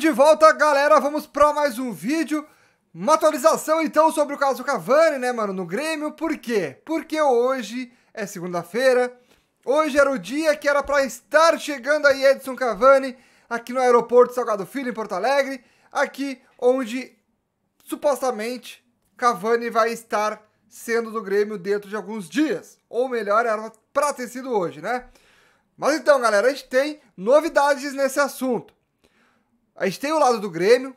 de volta, galera. Vamos para mais um vídeo. Uma atualização então sobre o caso Cavani, né, mano, no Grêmio. Por quê? Porque hoje é segunda-feira. Hoje era o dia que era para estar chegando aí Edson Cavani aqui no aeroporto Salgado Filho em Porto Alegre, aqui onde supostamente Cavani vai estar sendo do Grêmio dentro de alguns dias. Ou melhor, era para ter sido hoje, né? Mas então, galera, a gente tem novidades nesse assunto. A gente tem o lado do Grêmio,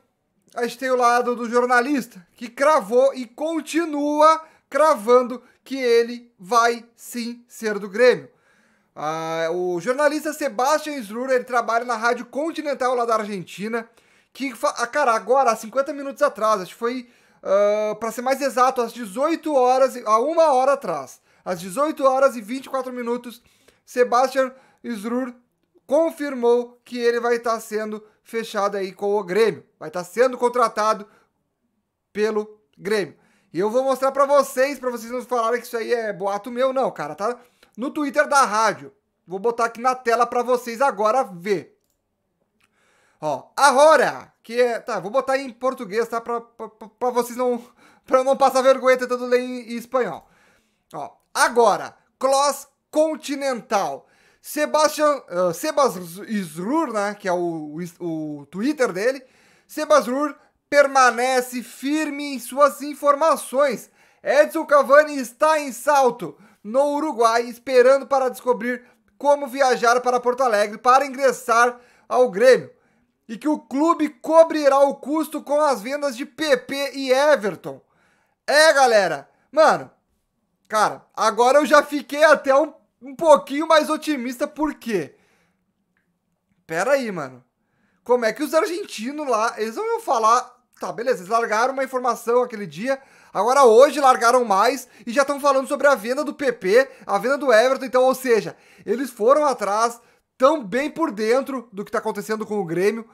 a gente tem o lado do jornalista, que cravou e continua cravando que ele vai sim ser do Grêmio. Ah, o jornalista Sebastian Slur, ele trabalha na Rádio Continental lá da Argentina, que, ah, cara, agora, há 50 minutos atrás, acho que foi, uh, ah, para ser mais exato, às 18 horas, há uma hora atrás, às 18 horas e 24 minutos, Sebastian Slur confirmou que ele vai estar sendo fechado aí com o Grêmio. Vai estar sendo contratado pelo Grêmio. E eu vou mostrar para vocês, para vocês não falarem que isso aí é boato meu, não, cara. Tá no Twitter da rádio. Vou botar aqui na tela para vocês agora ver. Ó, agora, que é, tá, vou botar em português, tá, para vocês não para não passar vergonha tentando ler em, em espanhol. Ó, agora, Clos Continental. Sebastian, uh, Sebas Isrur, né, que é o, o, o Twitter dele, Sebas permanece firme em suas informações. Edson Cavani está em salto no Uruguai, esperando para descobrir como viajar para Porto Alegre para ingressar ao Grêmio. E que o clube cobrirá o custo com as vendas de PP e Everton. É, galera. Mano, cara, agora eu já fiquei até um um pouquinho mais otimista, por quê? Pera aí, mano. Como é que os argentinos lá, eles vão falar, tá, beleza, eles largaram uma informação aquele dia, agora hoje largaram mais e já estão falando sobre a venda do PP, a venda do Everton, então, ou seja, eles foram atrás, tão bem por dentro do que tá acontecendo com o Grêmio,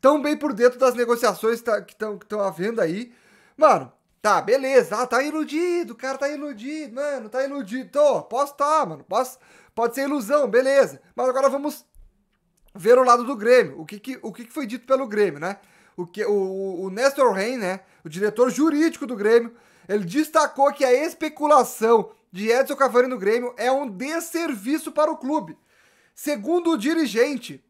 tão bem por dentro das negociações que estão que havendo aí. Mano, Tá, beleza. Ah, tá iludido, cara tá iludido, mano, tá iludido. Tô, posso tá, mano. Posso, pode ser ilusão, beleza. Mas agora vamos ver o lado do Grêmio. O que, que, o que, que foi dito pelo Grêmio, né? O, que, o, o Nestor Rein, né? O diretor jurídico do Grêmio, ele destacou que a especulação de Edson Cavani no Grêmio é um desserviço para o clube. Segundo o dirigente,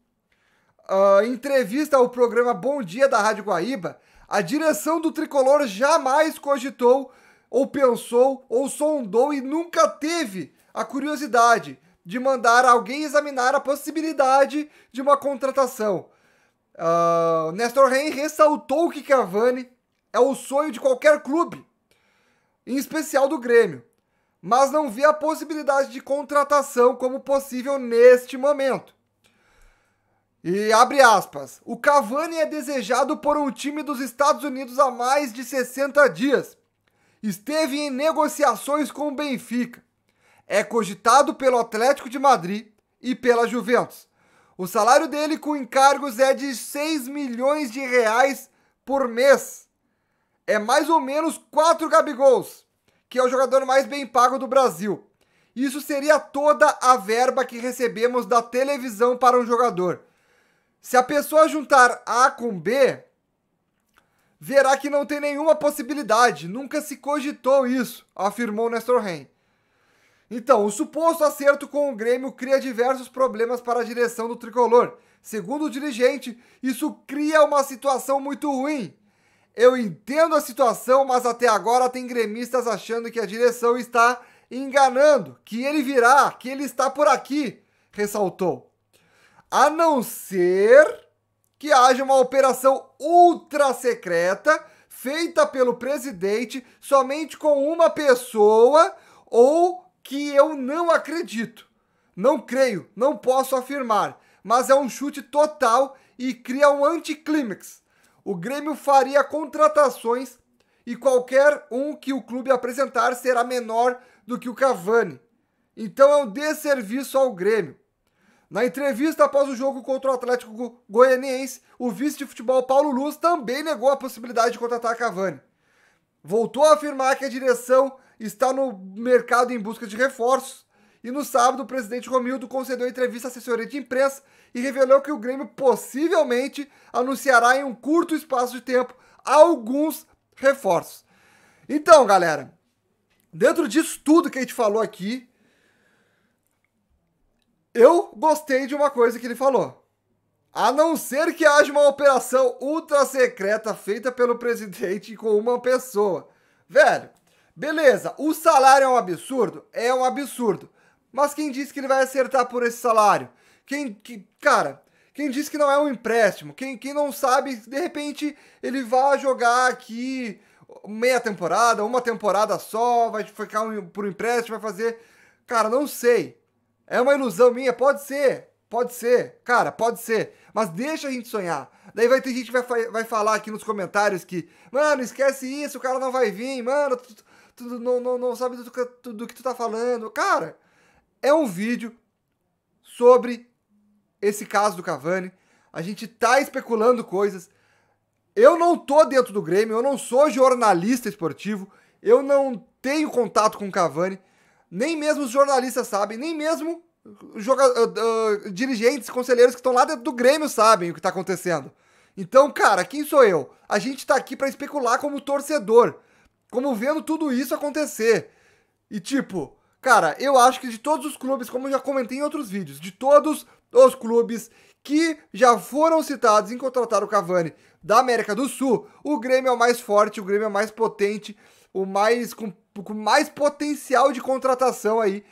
uh, entrevista ao programa Bom Dia da Rádio Guaíba, a direção do tricolor jamais cogitou, ou pensou, ou sondou e nunca teve a curiosidade de mandar alguém examinar a possibilidade de uma contratação. Uh, Nestor Rein ressaltou que Cavani é o sonho de qualquer clube, em especial do Grêmio, mas não vê a possibilidade de contratação como possível neste momento. E abre aspas. O Cavani é desejado por um time dos Estados Unidos há mais de 60 dias. Esteve em negociações com o Benfica. É cogitado pelo Atlético de Madrid e pela Juventus. O salário dele com encargos é de 6 milhões de reais por mês. É mais ou menos 4 Gabigols, que é o jogador mais bem pago do Brasil. Isso seria toda a verba que recebemos da televisão para um jogador. Se a pessoa juntar A com B, verá que não tem nenhuma possibilidade, nunca se cogitou isso, afirmou Nestor Ren. Então, o suposto acerto com o Grêmio cria diversos problemas para a direção do tricolor. Segundo o dirigente, isso cria uma situação muito ruim. Eu entendo a situação, mas até agora tem gremistas achando que a direção está enganando, que ele virá, que ele está por aqui, ressaltou a não ser que haja uma operação ultra secreta feita pelo presidente somente com uma pessoa ou que eu não acredito. Não creio, não posso afirmar, mas é um chute total e cria um anticlímax. O Grêmio faria contratações e qualquer um que o clube apresentar será menor do que o Cavani. Então é um desserviço ao Grêmio. Na entrevista após o jogo contra o Atlético Goianiense, o vice de futebol Paulo Luz também negou a possibilidade de contratar Cavani. Voltou a afirmar que a direção está no mercado em busca de reforços E no sábado, o presidente Romildo concedeu entrevista à assessoria de imprensa e revelou que o Grêmio possivelmente anunciará em um curto espaço de tempo alguns reforços. Então, galera, dentro disso tudo que a gente falou aqui, eu gostei de uma coisa que ele falou. A não ser que haja uma operação ultra secreta feita pelo presidente com uma pessoa. Velho, beleza, o salário é um absurdo? É um absurdo. Mas quem disse que ele vai acertar por esse salário? Quem, que, cara, quem disse que não é um empréstimo? Quem, quem não sabe, de repente ele vai jogar aqui meia temporada, uma temporada só, vai ficar um, por empréstimo, vai fazer. Cara, não sei. É uma ilusão minha? Pode ser. Pode ser. Cara, pode ser. Mas deixa a gente sonhar. Daí vai ter gente que vai, vai falar aqui nos comentários que, mano, esquece isso, o cara não vai vir, mano, tu, tu, tu não, não, não sabe do, do, do que tu tá falando. Cara, é um vídeo sobre esse caso do Cavani. A gente tá especulando coisas. Eu não tô dentro do Grêmio, eu não sou jornalista esportivo, eu não tenho contato com o Cavani. Nem mesmo os jornalistas sabem, nem mesmo joga, uh, uh, dirigentes, conselheiros que estão lá dentro do Grêmio sabem o que tá acontecendo. Então, cara, quem sou eu? A gente tá aqui para especular como torcedor, como vendo tudo isso acontecer. E tipo, Cara, eu acho que de todos os clubes, como eu já comentei em outros vídeos, de todos os clubes que já foram citados em contratar o Cavani da América do Sul, o Grêmio é o mais forte, o Grêmio é o mais potente, o mais com, com mais potencial de contratação aí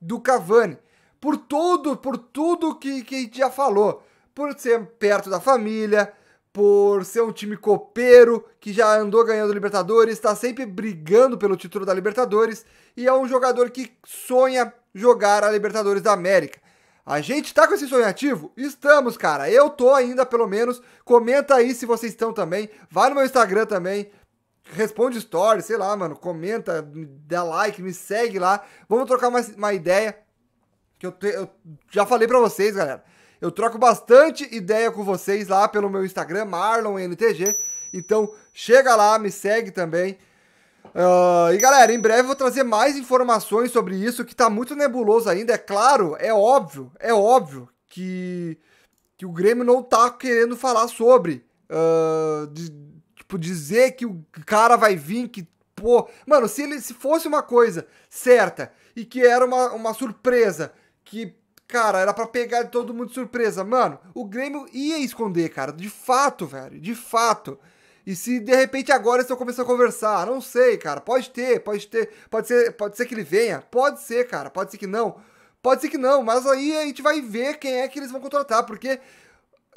do Cavani. Por tudo, por tudo que, que já falou. Por ser perto da família, por ser um time copeiro que já andou ganhando Libertadores, está sempre brigando pelo título da Libertadores e é um jogador que sonha jogar a Libertadores da América. A gente tá com esse sonho ativo? Estamos, cara. Eu tô ainda, pelo menos. Comenta aí se vocês estão também. Vai no meu Instagram também. Responde stories, sei lá, mano. Comenta, dá like, me segue lá. Vamos trocar uma, uma ideia. Que eu, te, eu já falei pra vocês, galera. Eu troco bastante ideia com vocês lá pelo meu Instagram, MarlonNTG. Então, chega lá, me segue também. Uh, e galera, em breve eu vou trazer mais informações sobre isso, que tá muito nebuloso ainda. É claro, é óbvio, é óbvio que, que o Grêmio não tá querendo falar sobre. Uh, de, tipo, dizer que o cara vai vir, que. Pô, mano, se ele se fosse uma coisa certa e que era uma, uma surpresa, que Cara, era para pegar todo mundo de surpresa. Mano, o Grêmio ia esconder, cara. De fato, velho. De fato. E se de repente agora estão começando a conversar, não sei, cara. Pode ter, pode ter, pode ser, pode ser que ele venha, pode ser, cara. Pode ser que não, pode ser que não. Mas aí a gente vai ver quem é que eles vão contratar, porque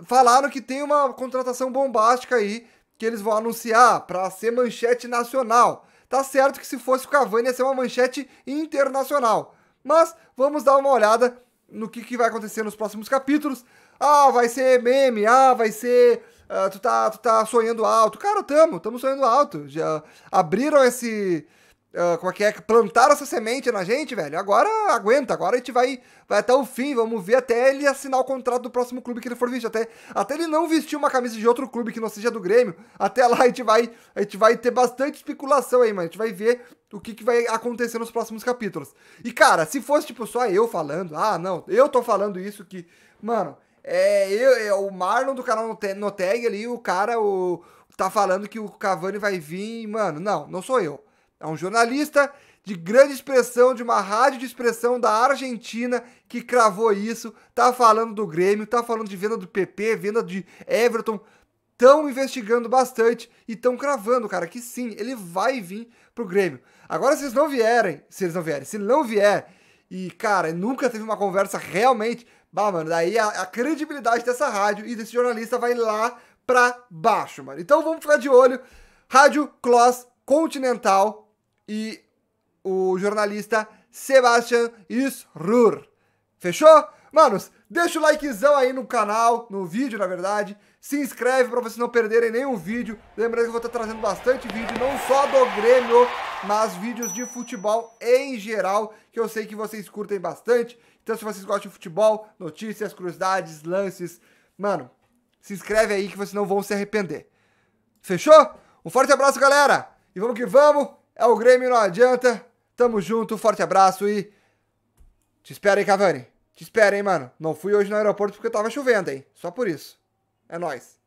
falaram que tem uma contratação bombástica aí que eles vão anunciar para ser manchete nacional. Tá certo que se fosse o Cavani ia ser uma manchete internacional. Mas vamos dar uma olhada no que, que vai acontecer nos próximos capítulos. Ah, vai ser meme, ah, vai ser. Uh, tu, tá, tu tá sonhando alto. Cara, tamo, tamo sonhando alto. Já abriram esse. Uh, como é que é? Plantaram essa semente na gente, velho. Agora aguenta, agora a gente vai, vai até o fim. Vamos ver até ele assinar o contrato do próximo clube que ele for vestir. Até, até ele não vestir uma camisa de outro clube que não seja do Grêmio. Até lá a gente vai, a gente vai ter bastante especulação aí, mano. A gente vai ver o que, que vai acontecer nos próximos capítulos. E, cara, se fosse, tipo, só eu falando, ah, não, eu tô falando isso que. Mano, é, eu, é o Marlon do canal no tag ali, o cara o, tá falando que o Cavani vai vir. Mano, não, não sou eu. É um jornalista de grande expressão, de uma rádio de expressão da Argentina que cravou isso, tá falando do Grêmio, tá falando de venda do PP, venda de Everton, estão investigando bastante e estão cravando, cara, que sim, ele vai vir pro Grêmio. Agora, se eles não vierem, se eles não vierem, se não vier, e, cara, nunca teve uma conversa realmente, bah, mano, daí a, a credibilidade dessa rádio e desse jornalista vai lá pra baixo, mano. Então vamos ficar de olho. Rádio Kloss Continental e o jornalista Sebastian Isrur. Fechou? Manos, deixa o likezão aí no canal, no vídeo, na verdade. Se inscreve para vocês não perderem nenhum vídeo. Lembrando que eu vou estar trazendo bastante vídeo, não só do Grêmio, mas vídeos de futebol em geral, que eu sei que vocês curtem bastante. Então, se vocês gostam de futebol, notícias, curiosidades, lances, mano, se inscreve aí que vocês não vão se arrepender. Fechou? Um forte abraço, galera! E vamos que vamos! É o Grêmio, não adianta. Tamo junto, forte abraço e Te espero, hein, Cavani. Te espero, hein, mano. Não fui hoje no aeroporto porque tava chovendo, hein. Só por isso. É nóis.